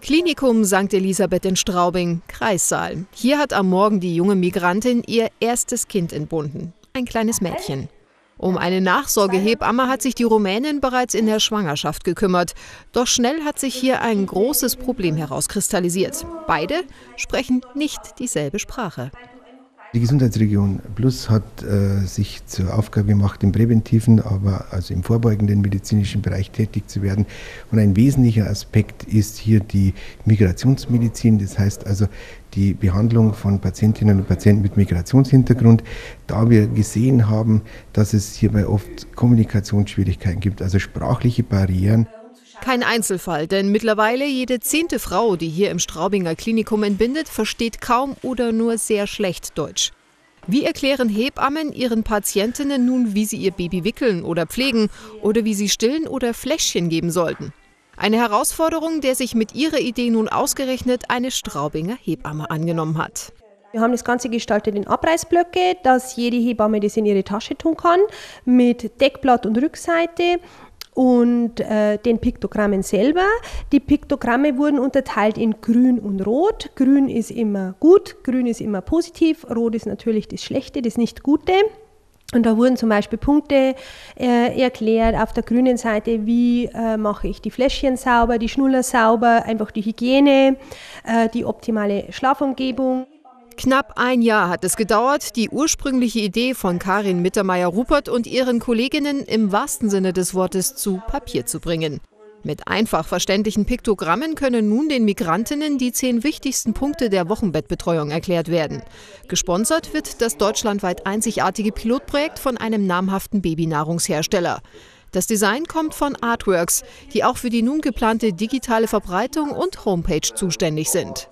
Klinikum St. Elisabeth in Straubing, Kreissaal. Hier hat am Morgen die junge Migrantin ihr erstes Kind entbunden. Ein kleines Mädchen. Um eine Nachsorgehebamme hat sich die Rumänin bereits in der Schwangerschaft gekümmert. Doch schnell hat sich hier ein großes Problem herauskristallisiert. Beide sprechen nicht dieselbe Sprache. Die Gesundheitsregion Plus hat äh, sich zur Aufgabe gemacht, im präventiven, aber also im vorbeugenden medizinischen Bereich tätig zu werden. Und ein wesentlicher Aspekt ist hier die Migrationsmedizin, das heißt also die Behandlung von Patientinnen und Patienten mit Migrationshintergrund, da wir gesehen haben, dass es hierbei oft Kommunikationsschwierigkeiten gibt, also sprachliche Barrieren. Kein Einzelfall, denn mittlerweile jede zehnte Frau, die hier im Straubinger Klinikum entbindet, versteht kaum oder nur sehr schlecht Deutsch. Wie erklären Hebammen ihren Patientinnen nun, wie sie ihr Baby wickeln oder pflegen oder wie sie stillen oder Fläschchen geben sollten? Eine Herausforderung, der sich mit ihrer Idee nun ausgerechnet eine Straubinger Hebamme angenommen hat. Wir haben das Ganze gestaltet in Abreißblöcke, dass jede Hebamme das in ihre Tasche tun kann, mit Deckblatt und Rückseite und äh, den Piktogrammen selber. Die Piktogramme wurden unterteilt in Grün und Rot. Grün ist immer gut, Grün ist immer positiv, Rot ist natürlich das Schlechte, das Nicht-Gute. Und da wurden zum Beispiel Punkte äh, erklärt auf der grünen Seite, wie äh, mache ich die Fläschchen sauber, die Schnuller sauber, einfach die Hygiene, äh, die optimale Schlafumgebung. Knapp ein Jahr hat es gedauert, die ursprüngliche Idee von Karin Mittermeier-Rupert und ihren Kolleginnen im wahrsten Sinne des Wortes zu Papier zu bringen. Mit einfach verständlichen Piktogrammen können nun den Migrantinnen die zehn wichtigsten Punkte der Wochenbettbetreuung erklärt werden. Gesponsert wird das deutschlandweit einzigartige Pilotprojekt von einem namhaften Babynahrungshersteller. Das Design kommt von Artworks, die auch für die nun geplante digitale Verbreitung und Homepage zuständig sind.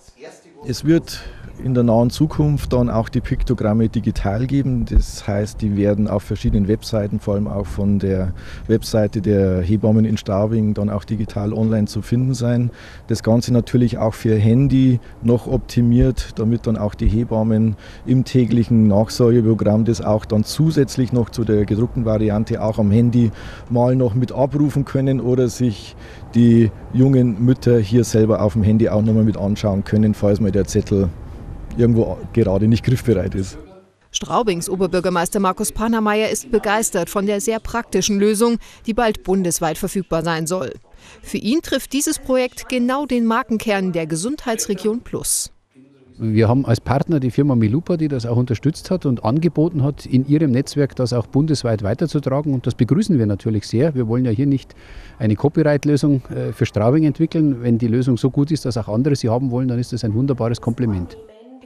Es wird in der nahen Zukunft dann auch die Piktogramme digital geben. Das heißt, die werden auf verschiedenen Webseiten, vor allem auch von der Webseite der Hebammen in Straubing, dann auch digital online zu finden sein. Das Ganze natürlich auch für Handy noch optimiert, damit dann auch die Hebammen im täglichen Nachsorgeprogramm das auch dann zusätzlich noch zu der gedruckten Variante auch am Handy mal noch mit abrufen können oder sich die jungen Mütter hier selber auf dem Handy auch nochmal mit anschauen können, falls mal der Zettel irgendwo gerade nicht griffbereit ist. Straubings Oberbürgermeister Markus Pannermeier ist begeistert von der sehr praktischen Lösung, die bald bundesweit verfügbar sein soll. Für ihn trifft dieses Projekt genau den Markenkern der Gesundheitsregion Plus. Wir haben als Partner die Firma Milupa, die das auch unterstützt hat und angeboten hat, in ihrem Netzwerk das auch bundesweit weiterzutragen. Und das begrüßen wir natürlich sehr. Wir wollen ja hier nicht eine Copyright-Lösung äh, für Straubing entwickeln. Wenn die Lösung so gut ist, dass auch andere sie haben wollen, dann ist das ein wunderbares Kompliment.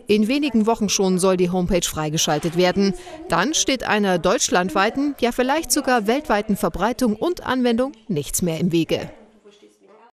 In wenigen Wochen schon soll die Homepage freigeschaltet werden. Dann steht einer deutschlandweiten, ja vielleicht sogar weltweiten Verbreitung und Anwendung nichts mehr im Wege.